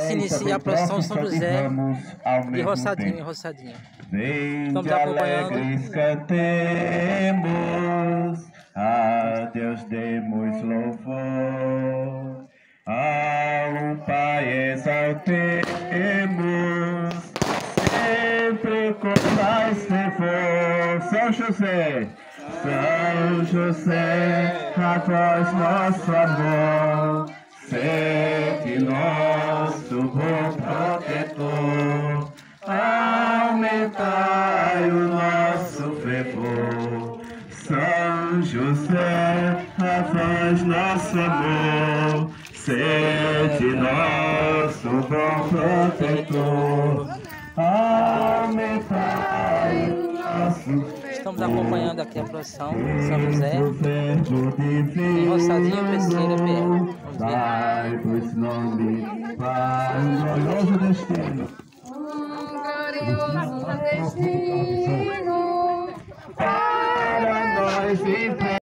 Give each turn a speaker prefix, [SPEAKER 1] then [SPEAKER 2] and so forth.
[SPEAKER 1] se inicia a procissão São José de Roçadinho, em Roçadinho. Estamos acompanhando.
[SPEAKER 2] cantemos, a Deus demos louvor, ao Pai exaltemos, sempre com mais fervor. São José, São José, a vós nosso amor, sede nosso protetor, aumentai o nosso fervor. São José, a vós nosso amor, sede nosso bom protetor, aumentai o nosso
[SPEAKER 1] Estamos acompanhando aqui a procissão São José.
[SPEAKER 2] Em
[SPEAKER 1] Roçadinho, Pesqueira, BR. Vamos ver.
[SPEAKER 2] Pai, pois nome, Pai, um glorioso destino.
[SPEAKER 3] glorioso destino.
[SPEAKER 2] Para nós viver.